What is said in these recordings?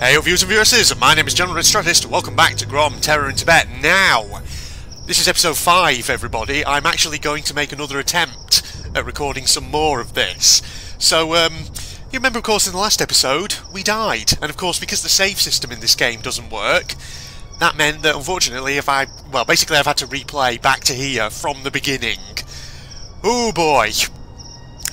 Hey viewers and viewers, my name is General Strategist, welcome back to Grom Terror in Tibet. Now, this is episode 5 everybody, I'm actually going to make another attempt at recording some more of this. So, um, you remember of course in the last episode, we died, and of course because the save system in this game doesn't work, that meant that unfortunately if I, well basically I've had to replay back to here from the beginning. Oh boy,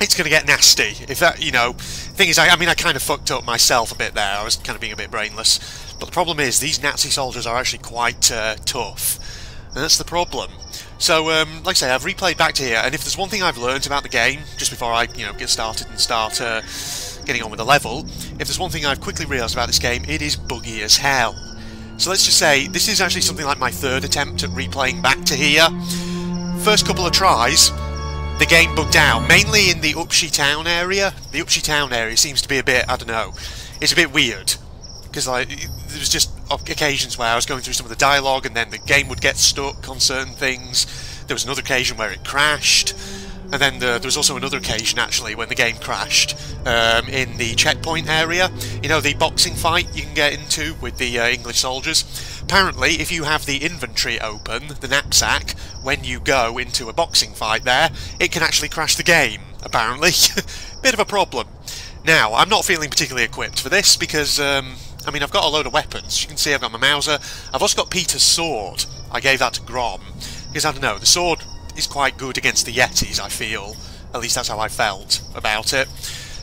it's going to get nasty. If that, you know, thing is, I, I, mean, I kind of fucked up myself a bit there. I was kind of being a bit brainless. But the problem is, these Nazi soldiers are actually quite uh, tough. And that's the problem. So, um, like I say, I've replayed back to here, and if there's one thing I've learned about the game, just before I, you know, get started and start uh, getting on with the level, if there's one thing I've quickly realised about this game, it is buggy as hell. So let's just say, this is actually something like my third attempt at replaying back to here. First couple of tries, the game bugged out, mainly in the Upshey Town area. The Upshey Town area seems to be a bit, I don't know, it's a bit weird. Because like, there was just occasions where I was going through some of the dialogue and then the game would get stuck on certain things. There was another occasion where it crashed. And then the, there was also another occasion, actually, when the game crashed um, in the checkpoint area. You know, the boxing fight you can get into with the uh, English soldiers. Apparently, if you have the inventory open, the knapsack, when you go into a boxing fight there, it can actually crash the game, apparently. Bit of a problem. Now, I'm not feeling particularly equipped for this because, um, I mean, I've got a load of weapons. You can see I've got my Mauser. I've also got Peter's sword. I gave that to Grom. Because, I don't know, the sword is quite good against the Yetis, I feel. At least that's how I felt about it.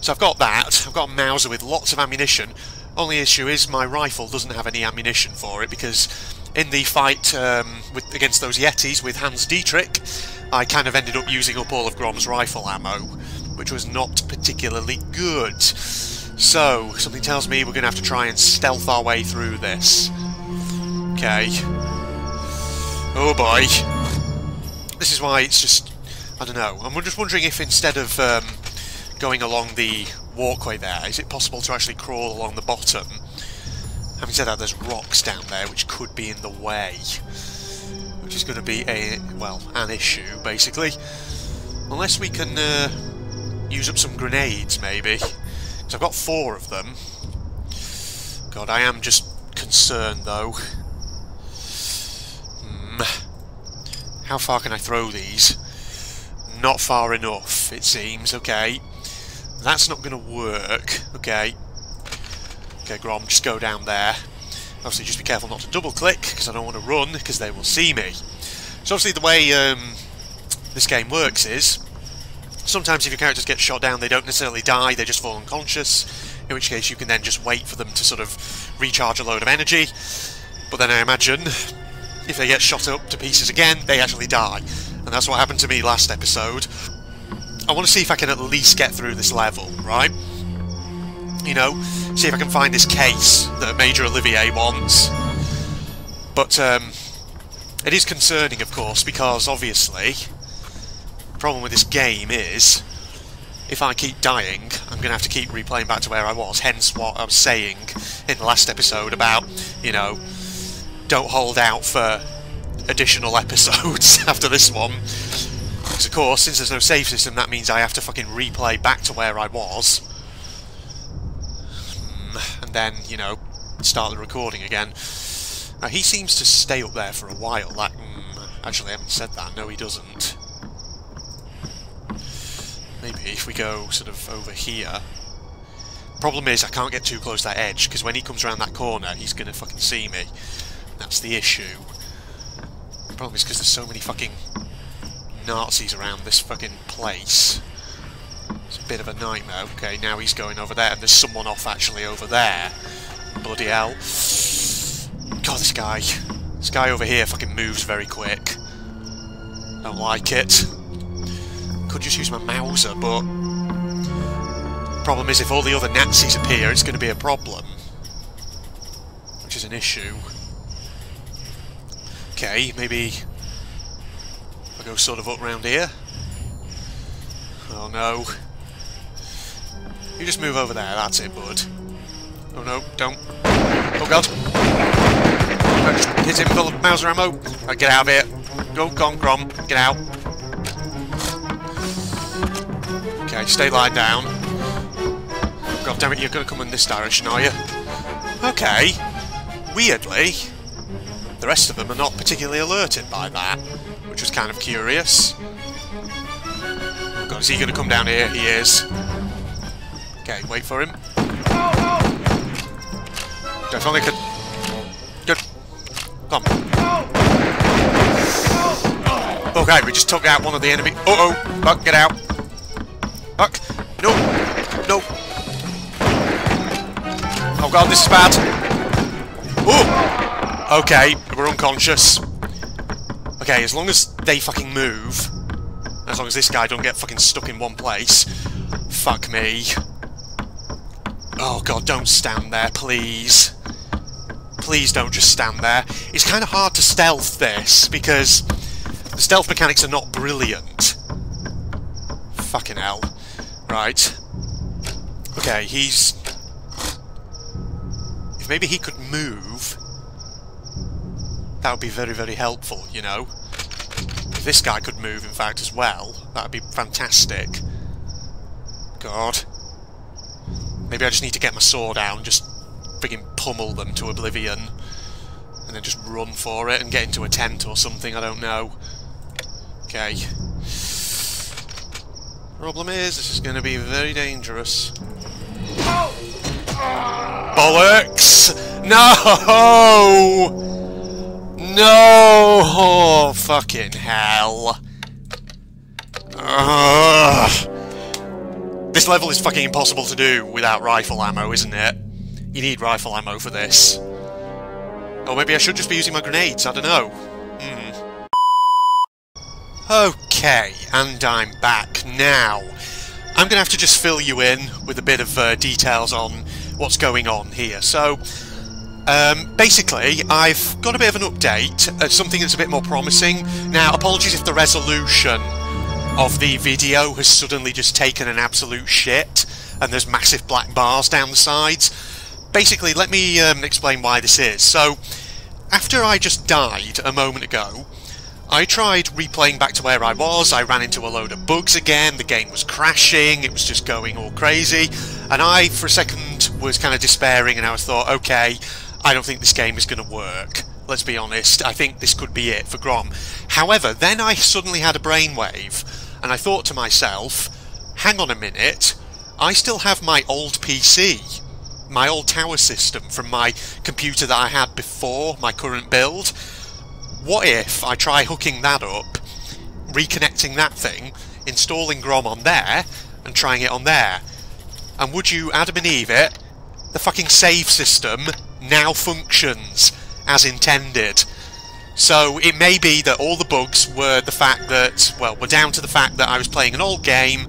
So I've got that. I've got a Mauser with lots of ammunition. Only issue is my rifle doesn't have any ammunition for it because in the fight um, with, against those Yetis with Hans Dietrich, I kind of ended up using up all of Grom's rifle ammo, which was not particularly good. So, something tells me we're going to have to try and stealth our way through this. Okay. Oh boy. This is why it's just... I don't know. I'm just wondering if instead of um, going along the walkway there, is it possible to actually crawl along the bottom? Having said that, there's rocks down there which could be in the way. Which is going to be a, well, an issue, basically. Unless we can uh, use up some grenades, maybe. Because I've got four of them. God, I am just concerned, though. Hmm. How far can I throw these? Not far enough, it seems. Okay. That's not going to work. Okay. Okay, Grom, just go down there. Obviously, just be careful not to double-click, because I don't want to run, because they will see me. So obviously the way um, this game works is, sometimes if your characters get shot down, they don't necessarily die, they just fall unconscious, in which case you can then just wait for them to sort of recharge a load of energy. But then I imagine, if they get shot up to pieces again, they actually die. And that's what happened to me last episode. I want to see if I can at least get through this level, right? You know, see if I can find this case that Major Olivier wants. But, um, it is concerning, of course, because, obviously, the problem with this game is, if I keep dying, I'm going to have to keep replaying back to where I was, hence what I was saying in the last episode about, you know, don't hold out for additional episodes after this one. Of course, since there's no save system, that means I have to fucking replay back to where I was. Hmm, and then, you know, start the recording again. Now, he seems to stay up there for a while. Like, mm, actually, I haven't said that. No, he doesn't. Maybe if we go sort of over here. Problem is, I can't get too close to that edge, because when he comes around that corner, he's going to fucking see me. That's the issue. Problem is because there's so many fucking Nazis around this fucking place. It's a bit of a nightmare. Okay, now he's going over there, and there's someone off actually over there. Bloody hell. God, this guy. This guy over here fucking moves very quick. Don't like it. Could just use my Mauser, but... Problem is, if all the other Nazis appear, it's going to be a problem. Which is an issue. Okay, maybe I go sort of up round here. Oh no. You just move over there, that's it, bud. Oh no, don't. Oh god. Hit him full of Mauser ammo. Right, get out of here. Go, Grom, Grom, get out. Okay, stay lying down. God damn it, you're gonna come in this direction, are you? Okay. Weirdly, the rest of them are not particularly alerted by that, which was kind of curious. Oh God, is he going to come down here? He is. Okay, wait for him. Definitely could... Good. Come. Okay, we just took out one of the enemy... Uh-oh! Buck, get out! Buck! No! No! Oh god, this is bad! Oh! Okay, we're unconscious. Okay, as long as they fucking move, as long as this guy don't get fucking stuck in one place, fuck me. Oh god, don't stand there, please. Please don't just stand there. It's kind of hard to stealth this, because the stealth mechanics are not brilliant. Fucking hell. Right. Okay, he's... If maybe he could move, that would be very, very helpful, you know? If this guy could move, in fact, as well, that would be fantastic. God. Maybe I just need to get my sword out and just frigging pummel them to oblivion. And then just run for it and get into a tent or something, I don't know. Okay. Problem is, this is going to be very dangerous. Bollocks! No! No! Oh, fucking hell. Ugh. This level is fucking impossible to do without rifle ammo, isn't it? You need rifle ammo for this. Or maybe I should just be using my grenades, I don't know. Hmm. Okay, and I'm back now. I'm going to have to just fill you in with a bit of uh, details on what's going on here. So, um, basically, I've got a bit of an update, uh, something that's a bit more promising. Now, apologies if the resolution of the video has suddenly just taken an absolute shit, and there's massive black bars down the sides. Basically, let me um, explain why this is. So, after I just died a moment ago, I tried replaying back to where I was, I ran into a load of bugs again, the game was crashing, it was just going all crazy, and I, for a second, was kind of despairing and I was thought, okay, I don't think this game is going to work. Let's be honest, I think this could be it for Grom. However, then I suddenly had a brainwave, and I thought to myself, hang on a minute, I still have my old PC, my old tower system from my computer that I had before my current build. What if I try hooking that up, reconnecting that thing, installing Grom on there, and trying it on there? And would you, Adam and Eve it, the fucking save system now functions as intended. So it may be that all the bugs were the fact that, well, were down to the fact that I was playing an old game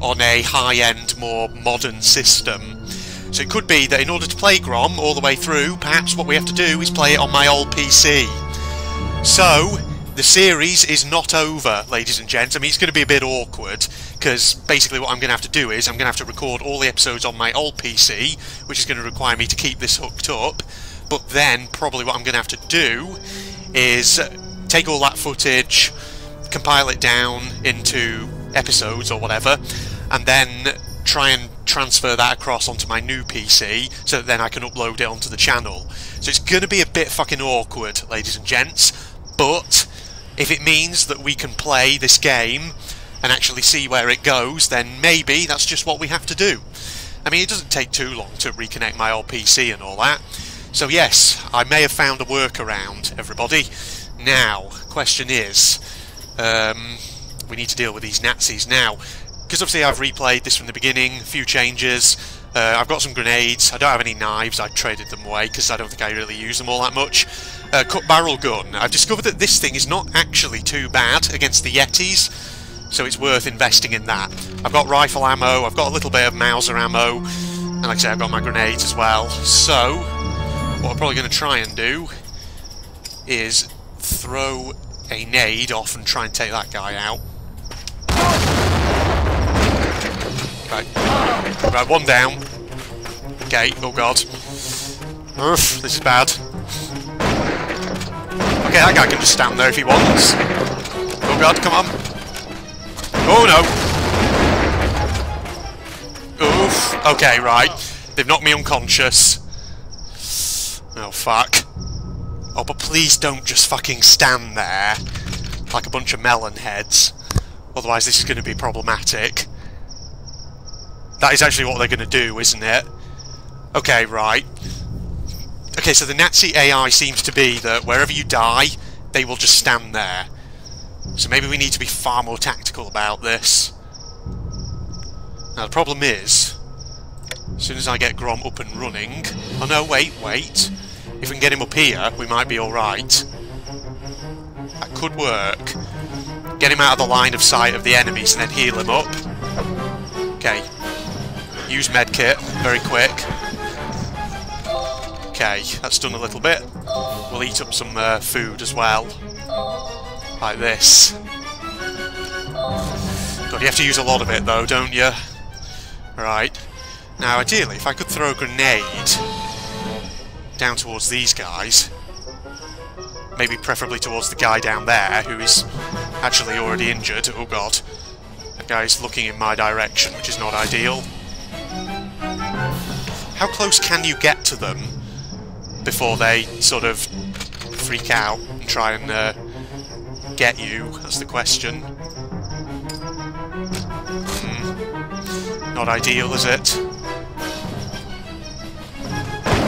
on a high-end, more modern system. So it could be that in order to play Grom all the way through, perhaps what we have to do is play it on my old PC. So, the series is not over, ladies and gents. I mean, it's going to be a bit awkward, because basically what I'm going to have to do is I'm going to have to record all the episodes on my old PC, which is going to require me to keep this hooked up, but then probably what I'm going to have to do is take all that footage, compile it down into episodes or whatever, and then try and transfer that across onto my new PC so that then I can upload it onto the channel. So it's going to be a bit fucking awkward, ladies and gents, but if it means that we can play this game and actually see where it goes, then maybe that's just what we have to do. I mean, it doesn't take too long to reconnect my old PC and all that. So yes, I may have found a workaround, everybody. Now, question is, um, we need to deal with these Nazis now. Because obviously I've replayed this from the beginning, a few changes, uh, I've got some grenades, I don't have any knives, I traded them away because I don't think I really use them all that much. Uh, cut barrel gun, I've discovered that this thing is not actually too bad against the Yetis, so it's worth investing in that. I've got rifle ammo, I've got a little bit of Mauser ammo, and like I say, I've got my grenades as well. So, what I'm probably going to try and do is throw a nade off and try and take that guy out. Right, right one down. Okay, oh god. Oof, this is bad. Okay, that guy can just stand there if he wants. Oh god, come on. Oh no! Oof. Okay, right. They've knocked me unconscious. Oh, fuck. Oh, but please don't just fucking stand there like a bunch of melon heads. Otherwise this is going to be problematic. That is actually what they're going to do, isn't it? Okay, right. Okay, so the Nazi AI seems to be that wherever you die, they will just stand there. So maybe we need to be far more tactical about this. Now the problem is, as soon as I get Grom up and running... Oh no, wait, wait. If we can get him up here, we might be alright. That could work. Get him out of the line of sight of the enemies and then heal him up. Okay. Use medkit, very quick. Okay, that's done a little bit. We'll eat up some uh, food as well. Like this. God, you have to use a lot of it though, don't you? Right. Now, ideally, if I could throw a grenade down towards these guys, maybe preferably towards the guy down there, who is actually already injured. Oh god. That guy's looking in my direction, which is not ideal. How close can you get to them before they sort of freak out and try and uh, get you? That's the question. Hmm. Not ideal, is it?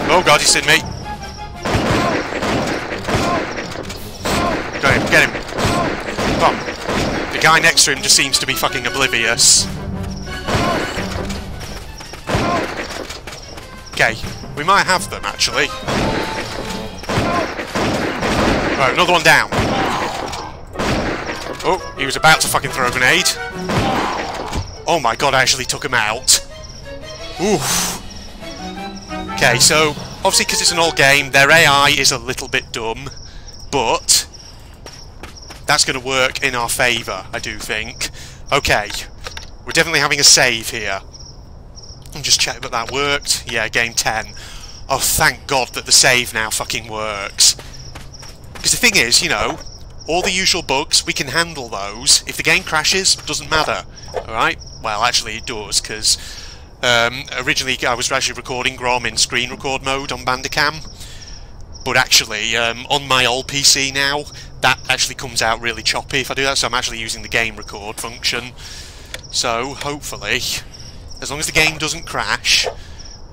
Oh god, he's seen me! Got him, get him! Come on. The guy next to him just seems to be fucking oblivious. Okay, we might have them, actually. Oh, another one down. Oh, he was about to fucking throw a grenade. Oh my god, I actually took him out. Oof. Okay, so, obviously because it's an old game, their AI is a little bit dumb, but that's going to work in our favour, I do think. Okay, we're definitely having a save here. And just check that that worked. Yeah, game 10. Oh, thank God that the save now fucking works. Because the thing is, you know, all the usual bugs, we can handle those. If the game crashes, doesn't matter. Alright? Well, actually it does, because um, originally I was actually recording Grom in screen record mode on Bandicam. But actually, um, on my old PC now, that actually comes out really choppy if I do that, so I'm actually using the game record function. So, hopefully, as long as the game doesn't crash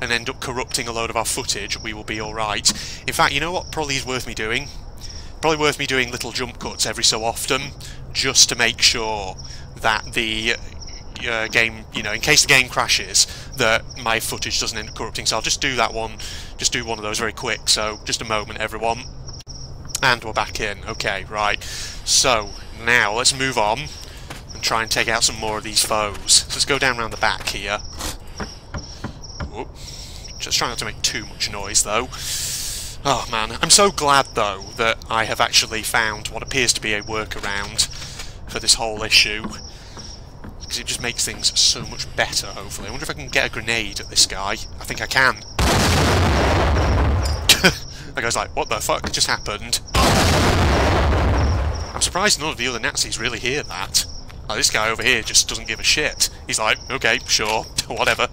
and end up corrupting a load of our footage, we will be alright. In fact, you know what probably is worth me doing? Probably worth me doing little jump cuts every so often, just to make sure that the uh, game, you know, in case the game crashes, that my footage doesn't end up corrupting. So I'll just do that one, just do one of those very quick. So, just a moment, everyone. And we're back in. Okay, right. So, now, let's move on and try and take out some more of these foes. So let's go down around the back here. Whoop. Just trying not to make too much noise, though. Oh, man. I'm so glad, though, that I have actually found what appears to be a workaround for this whole issue. Because it just makes things so much better, hopefully. I wonder if I can get a grenade at this guy. I think I can. that guy's like, what the fuck just happened? I'm surprised none of the other Nazis really hear that. Oh, this guy over here just doesn't give a shit. He's like, okay, sure, whatever.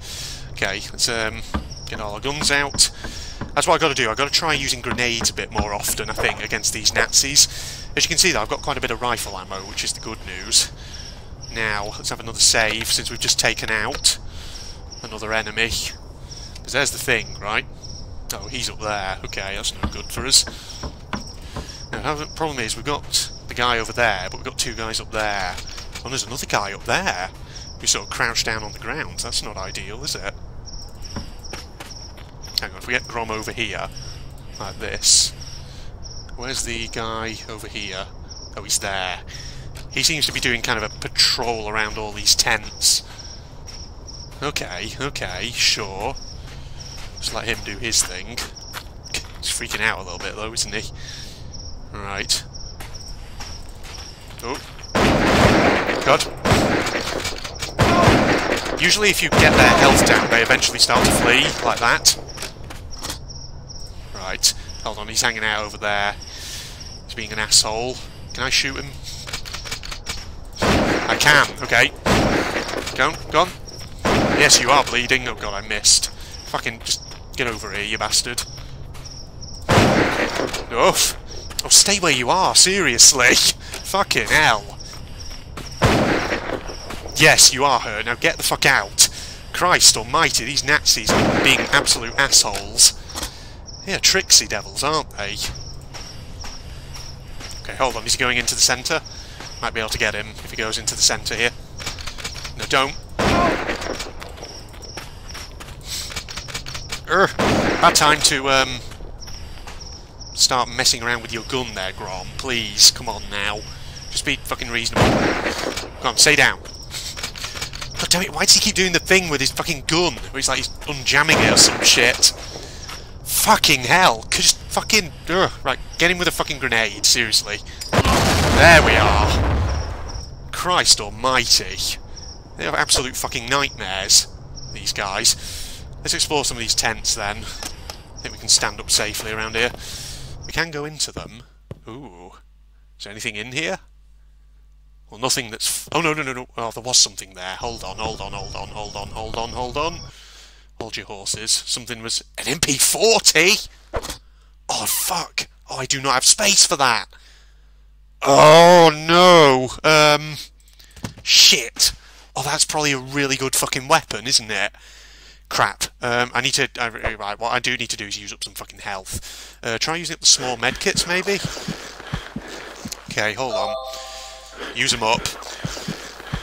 Okay, let's um, get all our guns out. That's what I've got to do. I've got to try using grenades a bit more often, I think, against these Nazis. As you can see, though, I've got quite a bit of rifle ammo, which is the good news. Now, let's have another save, since we've just taken out another enemy. Because there's the thing, right? Oh, he's up there. Okay, that's no good for us. Now, the problem is, we've got the guy over there, but we've got two guys up there. And there's another guy up there We sort of crouched down on the ground. That's not ideal, is it? Hang on, if we get Grom over here, like this... Where's the guy over here? Oh, he's there. He seems to be doing kind of a patrol around all these tents. Okay, okay, sure. Just let him do his thing. He's freaking out a little bit though, isn't he? Right. Oh, God. Usually if you get their health down, they eventually start to flee, like that. Right. Hold on, he's hanging out over there. He's being an asshole. Can I shoot him? I can, okay. Go on, go on. Yes, you are bleeding. Oh god, I missed. Fucking just get over here, you bastard. Oof. Oh, stay where you are, seriously. Fucking hell. Yes, you are hurt. Now get the fuck out. Christ almighty, these Nazis are being absolute assholes. Yeah, tricksy devils, aren't they? Okay, hold on. Is he going into the centre? Might be able to get him if he goes into the centre here. No, don't. Er, bad time to um, start messing around with your gun there, Grom. Please, come on now. Just be fucking reasonable. Come on, stay down. God damn it, why does he keep doing the thing with his fucking gun? Where he's like, he's unjamming it or some shit. Fucking hell. Just fucking... Ugh. Right, get him with a fucking grenade, seriously. There we are. Christ almighty. They have absolute fucking nightmares, these guys. Let's explore some of these tents then. I think we can stand up safely around here. We can go into them. Ooh. Is there anything in here? Well, nothing that's... Oh, no, no, no, no. Oh, there was something there. Hold on, hold on, hold on, hold on, hold on, hold on. Your horses. Something was... An MP40? Oh, fuck. Oh, I do not have space for that. Oh, no. Um... Shit. Oh, that's probably a really good fucking weapon, isn't it? Crap. Um, I need to... I, right, what I do need to do is use up some fucking health. Uh, try using up the small medkits, maybe? Okay, hold on use them up.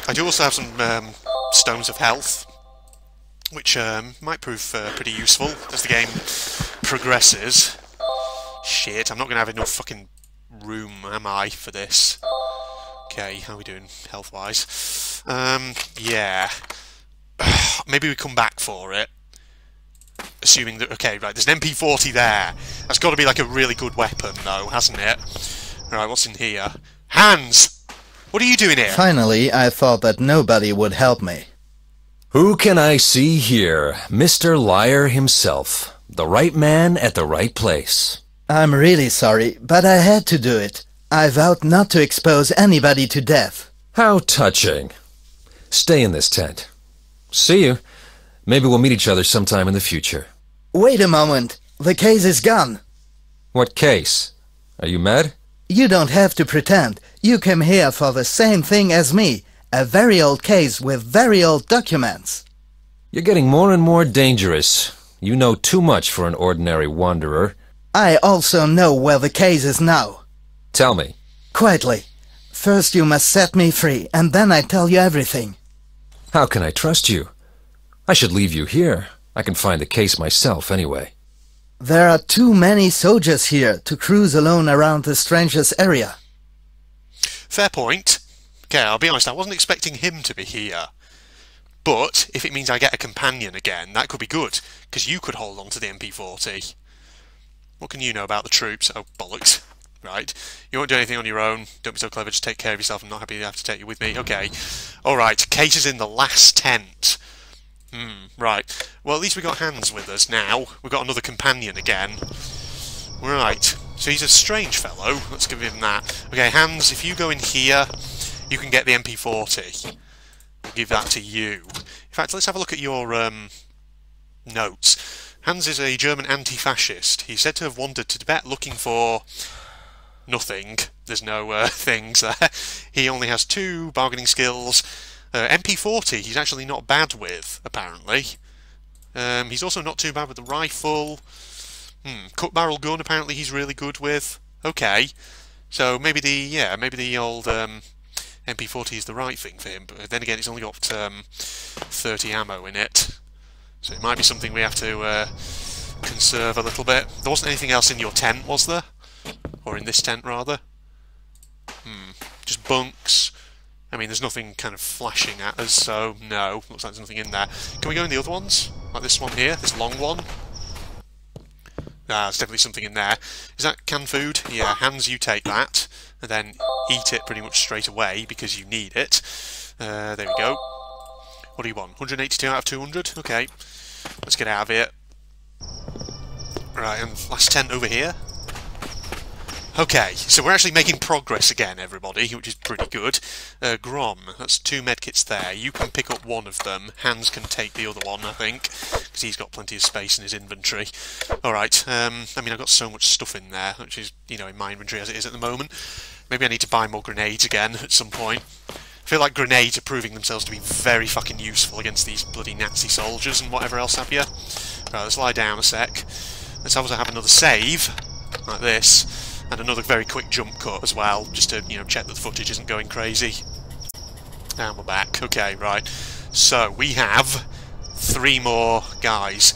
I do also have some um, stones of health, which um, might prove uh, pretty useful as the game progresses. Shit, I'm not going to have enough fucking room, am I, for this? Okay, how are we doing health-wise? Um, yeah. Maybe we come back for it. Assuming that... Okay, right, there's an MP40 there. That's got to be like a really good weapon, though, hasn't it? Right, what's in here? Hans! What are you doing here? Finally, I thought that nobody would help me. Who can I see here? Mr. Liar himself. The right man at the right place. I'm really sorry, but I had to do it. I vowed not to expose anybody to death. How touching. Stay in this tent. See you. Maybe we'll meet each other sometime in the future. Wait a moment. The case is gone. What case? Are you mad? You don't have to pretend. You came here for the same thing as me. A very old case with very old documents. You're getting more and more dangerous. You know too much for an ordinary wanderer. I also know where the case is now. Tell me. Quietly. First you must set me free, and then I tell you everything. How can I trust you? I should leave you here. I can find the case myself anyway. There are too many soldiers here to cruise alone around the stranger's area. Fair point. Okay, I'll be honest, I wasn't expecting him to be here. But, if it means I get a companion again, that could be good, because you could hold on to the MP40. What can you know about the troops? Oh, bollocks. Right. You won't do anything on your own. Don't be so clever, just take care of yourself. I'm not happy to have to take you with me. Okay. Alright, Kate is in the last tent. Hmm, right. Well, at least we got Hans with us now. We've got another companion again. Right. So he's a strange fellow. Let's give him that. Okay, Hans, if you go in here, you can get the MP40. I'll give that to you. In fact, let's have a look at your um, notes. Hans is a German anti-fascist. He's said to have wandered to Tibet looking for nothing. There's no uh, things there. He only has two bargaining skills uh, MP40 he's actually not bad with, apparently. Um, he's also not too bad with the rifle. Hmm, cut barrel gun apparently he's really good with. Okay. So maybe the, yeah, maybe the old um, MP40 is the right thing for him. But then again, it's only got um, 30 ammo in it. So it might be something we have to uh, conserve a little bit. There wasn't anything else in your tent, was there? Or in this tent, rather? Hmm, just bunks. I mean, there's nothing kind of flashing at us, so no, looks like there's nothing in there. Can we go in the other ones? Like this one here, this long one? Ah, there's definitely something in there. Is that canned food? Yeah, Hans, you take that, and then eat it pretty much straight away, because you need it. Uh, there we go. What do you want? 182 out of 200? Okay. Let's get out of here. Right, and last tent over here. Okay, so we're actually making progress again, everybody, which is pretty good. Uh, Grom, that's two medkits there. You can pick up one of them. Hans can take the other one, I think, because he's got plenty of space in his inventory. Alright, um, I mean, I've got so much stuff in there, which is, you know, in my inventory as it is at the moment. Maybe I need to buy more grenades again at some point. I feel like grenades are proving themselves to be very fucking useful against these bloody Nazi soldiers and whatever else have you. Right, let's lie down a sec. Let's also have another save, like this and another very quick jump cut as well, just to you know check that the footage isn't going crazy. And we're back. Okay, right. So we have three more guys.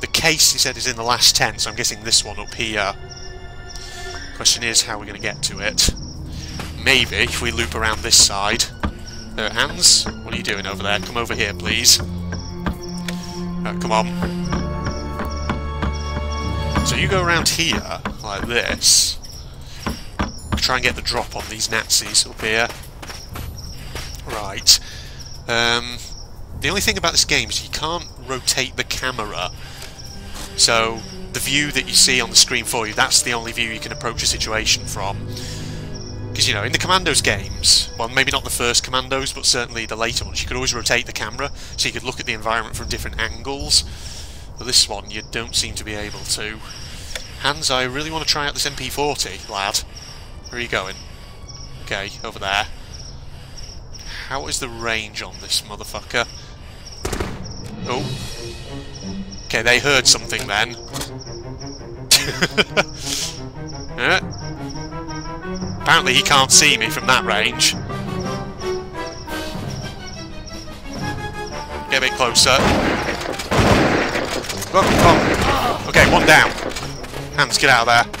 The case, he said, is in the last ten, so I'm guessing this one up here. Question is how are we're going to get to it. Maybe if we loop around this side. Uh, Hans, what are you doing over there? Come over here, please. Right, come on. So you go around here, like this, try and get the drop on these Nazis up here. Right. Um, the only thing about this game is you can't rotate the camera. So the view that you see on the screen for you, that's the only view you can approach a situation from. Because, you know, in the Commandos games, well, maybe not the first Commandos, but certainly the later ones, you could always rotate the camera so you could look at the environment from different angles. But this one, you don't seem to be able to. Hans, I really want to try out this MP40, lad. Where are you going? Okay, over there. How is the range on this motherfucker? Oh. Okay, they heard something then. yeah. Apparently he can't see me from that range. Get a bit closer. Come come. Okay, one down. Hans, get out of there.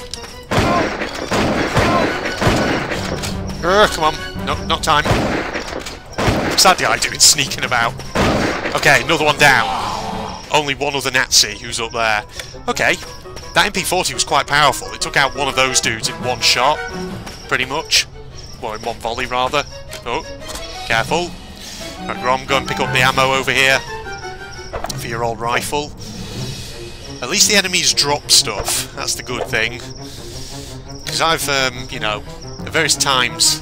Uh, come on. No, not time. What's that guy doing sneaking about? Okay, another one down. Only one other Nazi who's up there. Okay, that MP40 was quite powerful. It took out one of those dudes in one shot, pretty much. Well, in one volley, rather. Oh, careful. Right, Grom, go and pick up the ammo over here for your old rifle. At least the enemies drop stuff. That's the good thing. Because I've, um, you know, at various times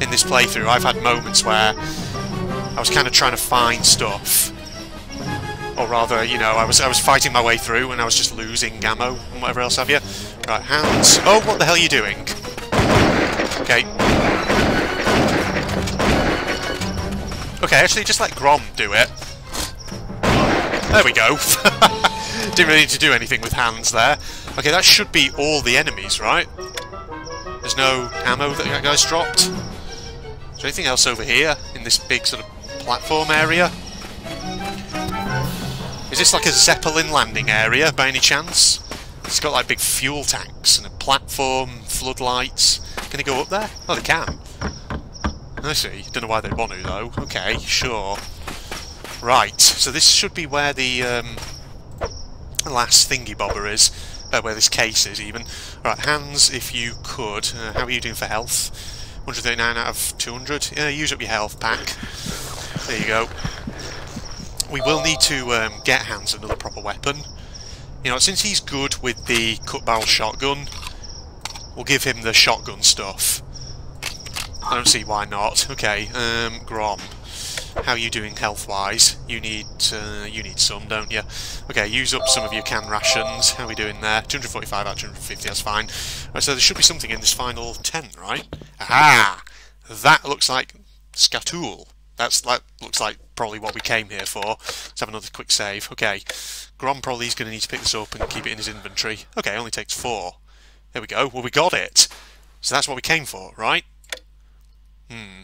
in this playthrough I've had moments where I was kind of trying to find stuff. Or rather, you know, I was I was fighting my way through and I was just losing ammo and whatever else have you. Right, Hans. Oh, what the hell are you doing? Okay. Okay, actually just let Grom do it. There we go. Didn't really need to do anything with Hans there. Okay, that should be all the enemies, right? There's no ammo that that guy's dropped. Is there anything else over here in this big sort of platform area? Is this like a Zeppelin landing area by any chance? It's got like big fuel tanks and a platform, floodlights. Can they go up there? Oh, they can. I see. Don't know why they want to though. Okay, sure. Right, so this should be where the um, last thingy bobber is uh, where this case is even. Right, Hans, if you could, uh, how are you doing for health? 139 out of 200. Yeah, use up your health pack. There you go. We will need to um, get Hans another proper weapon. You know, since he's good with the cut barrel shotgun, we'll give him the shotgun stuff. I don't see why not. Okay, um, Grom. How are you doing health-wise? You need uh, you need some, don't you? Okay, use up some of your can rations. How are we doing there? 245 out of 250, that's fine. Right, so there should be something in this final 10, right? Aha! That looks like Skatul. That's that looks like probably what we came here for. Let's have another quick save. Okay, Grom probably is going to need to pick this up and keep it in his inventory. Okay, only takes four. There we go. Well, we got it. So that's what we came for, right? Hmm.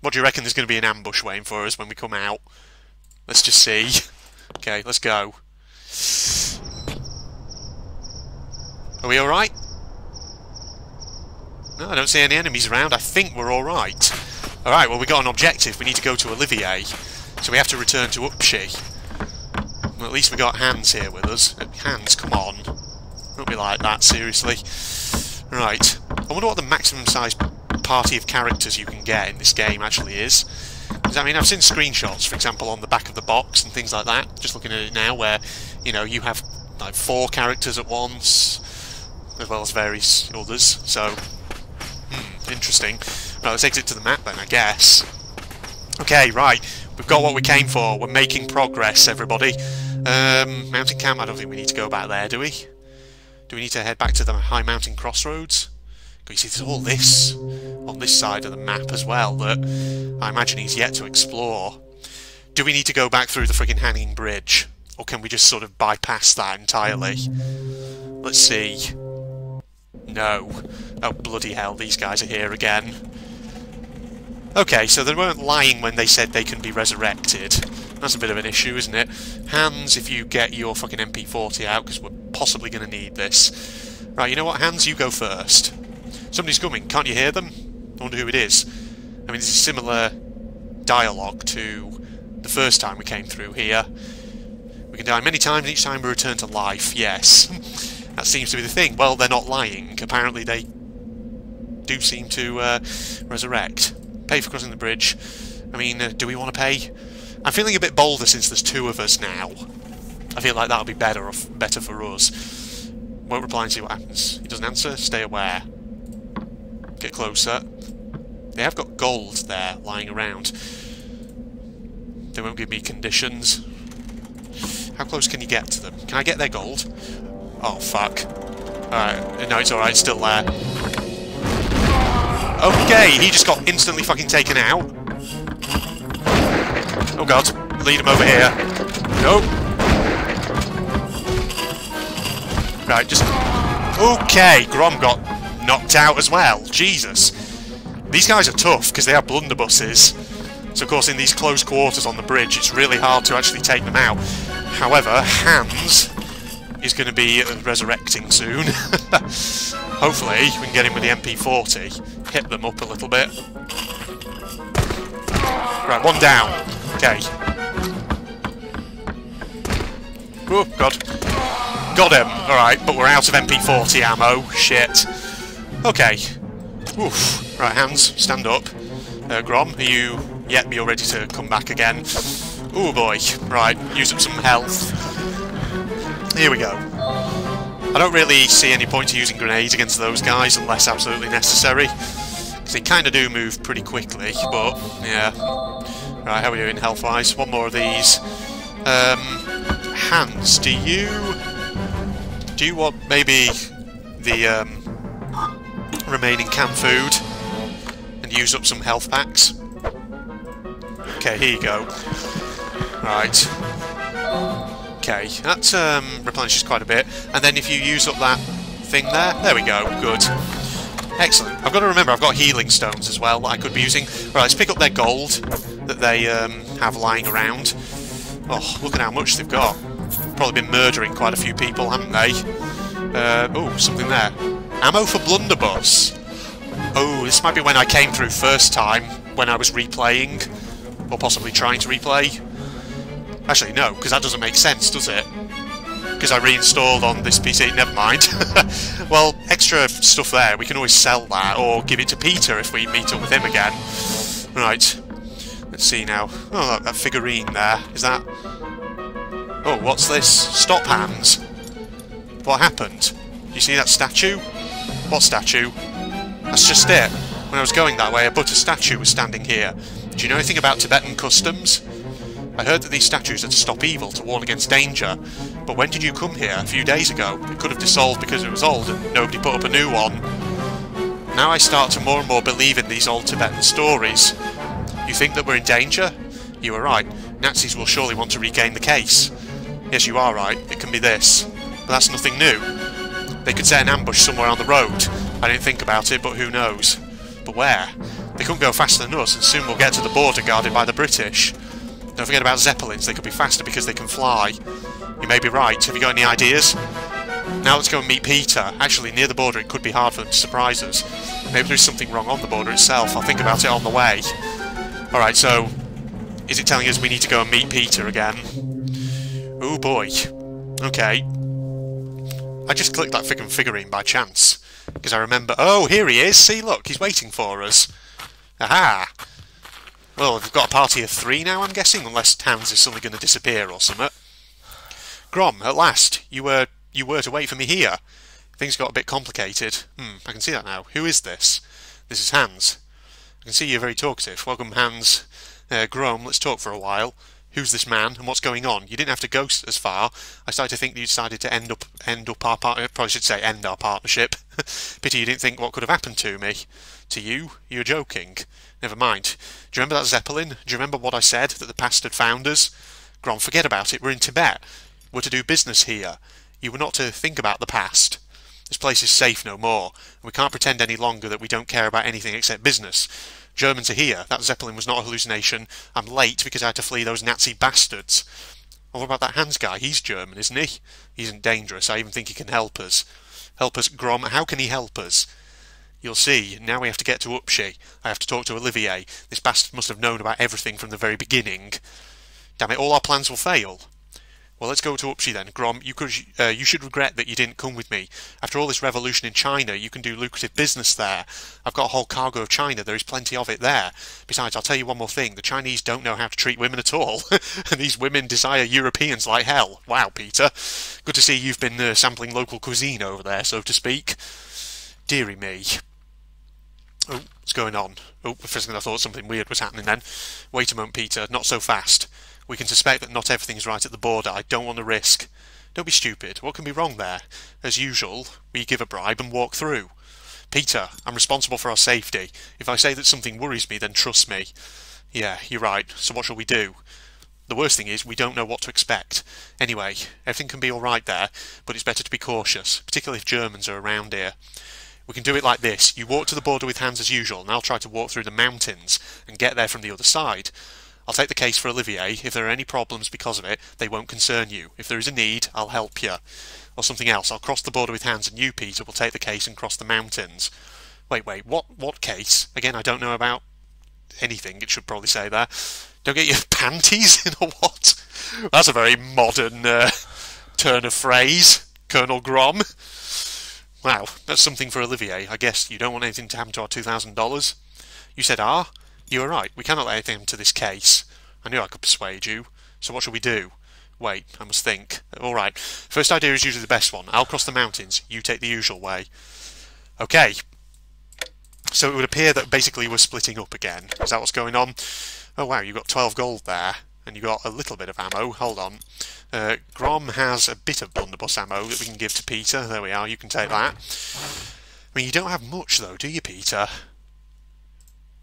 What do you reckon there's going to be an ambush waiting for us when we come out? Let's just see. Okay, let's go. Are we alright? No, I don't see any enemies around. I think we're alright. Alright, well we got an objective. We need to go to Olivier. So we have to return to Upshi. Well, at least we got Hans here with us. Uh, Hans, come on. Don't be like that, seriously. Right. I wonder what the maximum size party of characters you can get in this game actually is. I mean, I've seen screenshots, for example, on the back of the box and things like that, just looking at it now, where, you know, you have like four characters at once, as well as various others, so... Hmm, interesting. Right, let's exit to the map then, I guess. Okay, right. We've got what we came for. We're making progress, everybody. Um, mountain camp, I don't think we need to go back there, do we? Do we need to head back to the high mountain crossroads? Because you see, there's all this on this side of the map as well that I imagine he's yet to explore. Do we need to go back through the frigging hanging bridge? Or can we just sort of bypass that entirely? Let's see. No. Oh, bloody hell, these guys are here again. Okay, so they weren't lying when they said they can be resurrected. That's a bit of an issue, isn't it? Hans, if you get your fucking MP40 out, because we're possibly going to need this. Right, you know what, Hans, you go first. Somebody's coming, can't you hear them? I wonder who it is. I mean, it's a similar dialogue to the first time we came through here. We can die many times, each time we return to life, yes. that seems to be the thing. Well, they're not lying. Apparently they do seem to uh, resurrect. Pay for crossing the bridge. I mean, uh, do we want to pay? I'm feeling a bit bolder since there's two of us now. I feel like that'll be better, better for us. Won't reply and see what happens. He doesn't answer. Stay aware. Get closer. They have got gold there lying around. They won't give me conditions. How close can you get to them? Can I get their gold? Oh, fuck. Alright, no, it's alright, still there. Okay, he just got instantly fucking taken out. Oh god, lead him over here. Nope. Right, just... Okay, Grom got knocked out as well. Jesus. These guys are tough, because they are blunderbusses. So of course in these close quarters on the bridge, it's really hard to actually take them out. However, Hans is going to be resurrecting soon. Hopefully, we can get him with the MP40. Hit them up a little bit. Right, one down. Okay. Oh, God. Got him. Alright, but we're out of MP40 ammo. Shit. Okay. Oof. Right, Hans, stand up. Uh, Grom, are you... Yep, you're ready to come back again. Oh boy. Right, use up some health. Here we go. I don't really see any point to using grenades against those guys unless absolutely necessary. Because they kind of do move pretty quickly, but yeah. Right, how are we doing health-wise? One more of these. Um, Hans, do you... Do you want maybe the um, remaining canned food and use up some health packs? Okay, here you go. Right. Okay, that um, replenishes quite a bit. And then if you use up that thing there, there we go, good. Excellent. I've got to remember I've got healing stones as well that I could be using. Right, let's pick up their gold that they um, have lying around. Oh, look at how much they've got. Probably been murdering quite a few people, haven't they? Uh, oh, something there. Ammo for blunderbuss. Oh, this might be when I came through first time, when I was replaying, or possibly trying to replay. Actually, no, because that doesn't make sense, does it? Because I reinstalled on this PC, never mind. well, extra stuff there, we can always sell that, or give it to Peter if we meet up with him again. Right, let's see now. Oh, that, that figurine there, is that... Oh, what's this? Stop Hans. What happened? You see that statue? What statue? That's just it. When I was going that way, a butter statue was standing here. Do you know anything about Tibetan customs? I heard that these statues are to stop evil, to warn against danger. But when did you come here? A few days ago. It could have dissolved because it was old and nobody put up a new one. Now I start to more and more believe in these old Tibetan stories. You think that we're in danger? You are right. Nazis will surely want to regain the case. Yes, you are right. It can be this. But that's nothing new. They could set an ambush somewhere on the road. I didn't think about it, but who knows. But where? They couldn't go faster than us, and soon we'll get to the border guarded by the British. Don't forget about Zeppelins, they could be faster because they can fly. You may be right, have you got any ideas? Now let's go and meet Peter. Actually, near the border it could be hard for them to surprise us. Maybe there's something wrong on the border itself, I'll think about it on the way. Alright, so... Is it telling us we need to go and meet Peter again? Oh boy. Okay. I just clicked that freaking figurine by chance. Because I remember... Oh, here he is! See, look, he's waiting for us. Aha! Well, we've got a party of three now, I'm guessing, unless Towns is suddenly going to disappear or something. Grom, at last, you were you were to wait for me here. Things got a bit complicated. Hmm, I can see that now. Who is this? This is Hans. I can see you're very talkative. Welcome, Hans. Uh, Grom, let's talk for a while. Who's this man and what's going on? You didn't have to go as far. I started to think you decided to end up end up our part. Uh, probably should say end our partnership. Pity you didn't think what could have happened to me. To you? You're joking. Never mind. Do you remember that Zeppelin? Do you remember what I said that the past had found us? Grom, forget about it. We're in Tibet. We're to do business here. You were not to think about the past. This place is safe no more, and we can't pretend any longer that we don't care about anything except business. Germans are here. That Zeppelin was not a hallucination. I'm late because I had to flee those Nazi bastards. what about that Hans guy? He's German, isn't he? He isn't dangerous. I even think he can help us. Help us, Grom? How can he help us? You'll see. Now we have to get to Upshey. I have to talk to Olivier. This bastard must have known about everything from the very beginning. Damn it, all our plans will fail. Well, let's go to Upshey then. Grom, you, could, uh, you should regret that you didn't come with me. After all this revolution in China, you can do lucrative business there. I've got a whole cargo of China. There is plenty of it there. Besides, I'll tell you one more thing. The Chinese don't know how to treat women at all. and these women desire Europeans like hell. Wow, Peter. Good to see you've been uh, sampling local cuisine over there, so to speak. Deary me. Oh, what's going on? Oh, for a second I thought something weird was happening then. Wait a moment, Peter. Not so fast. We can suspect that not everything is right at the border. I don't want to risk. Don't be stupid. What can be wrong there? As usual, we give a bribe and walk through. Peter, I'm responsible for our safety. If I say that something worries me, then trust me. Yeah, you're right. So what shall we do? The worst thing is we don't know what to expect. Anyway, everything can be alright there, but it's better to be cautious, particularly if Germans are around here. We can do it like this. You walk to the border with Hans as usual, and I'll try to walk through the mountains and get there from the other side. I'll take the case for Olivier. If there are any problems because of it, they won't concern you. If there is a need, I'll help you. Or something else. I'll cross the border with Hans and you, Peter, will take the case and cross the mountains. Wait, wait, what, what case? Again, I don't know about anything, it should probably say there. Don't get your panties in a what? That's a very modern uh, turn of phrase, Colonel Grom. Wow, that's something for Olivier. I guess you don't want anything to happen to our $2,000. You said ah? You are right. We cannot let anything to this case. I knew I could persuade you. So what shall we do? Wait, I must think. All right. First idea is usually the best one. I'll cross the mountains. You take the usual way. Okay. So it would appear that basically we're splitting up again. Is that what's going on? Oh wow, you got 12 gold there. And you got a little bit of ammo. Hold on. Uh, Grom has a bit of blunderbuss ammo that we can give to Peter. There we are. You can take that. I mean, you don't have much though, do you, Peter?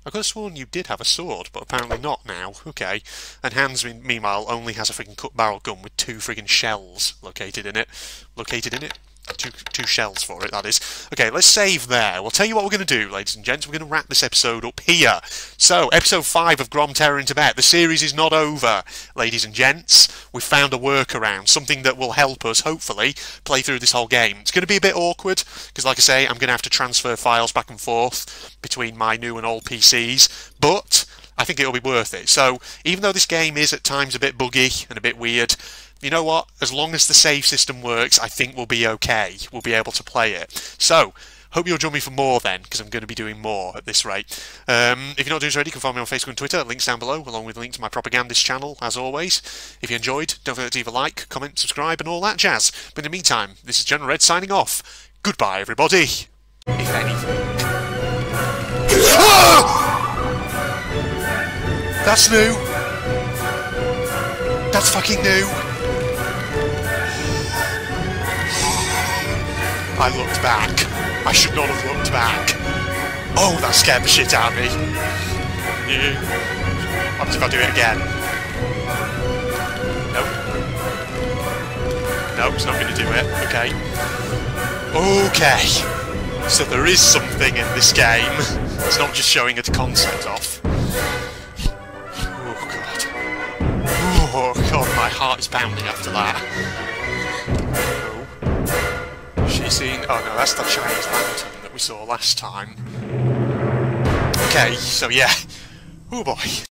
I could have sworn you did have a sword, but apparently not now. Okay. And Hans, meanwhile, only has a freaking cut barrel gun with two friggin' shells located in it. Located in it? Two, two shells for it, that is. Okay, let's save there. We'll tell you what we're going to do, ladies and gents. We're going to wrap this episode up here. So, episode 5 of Grom Terror in Tibet. The series is not over, ladies and gents. We've found a workaround, something that will help us, hopefully, play through this whole game. It's going to be a bit awkward, because like I say, I'm going to have to transfer files back and forth between my new and old PCs, but I think it'll be worth it. So, even though this game is at times a bit buggy and a bit weird, you know what? As long as the save system works, I think we'll be okay. We'll be able to play it. So, hope you'll join me for more then, because I'm going to be doing more at this rate. Um, if you're not doing so already, you can find me on Facebook and Twitter. Links down below, along with a link to my propagandist channel, as always. If you enjoyed, don't forget to leave a like, comment, subscribe, and all that jazz. But in the meantime, this is General Red signing off. Goodbye, everybody. If anything. That's new. That's fucking new. I looked back. I should not have looked back. Oh, that scared the shit out of me. What if I do it again? Nope. Nope, it's not going to do it. Okay. Okay. So there is something in this game. It's not just showing a concept off. Oh god. Oh god, my heart is pounding after that scene... Oh no, that's the Chinese lantern that we saw last time. Okay, so yeah. Oh boy.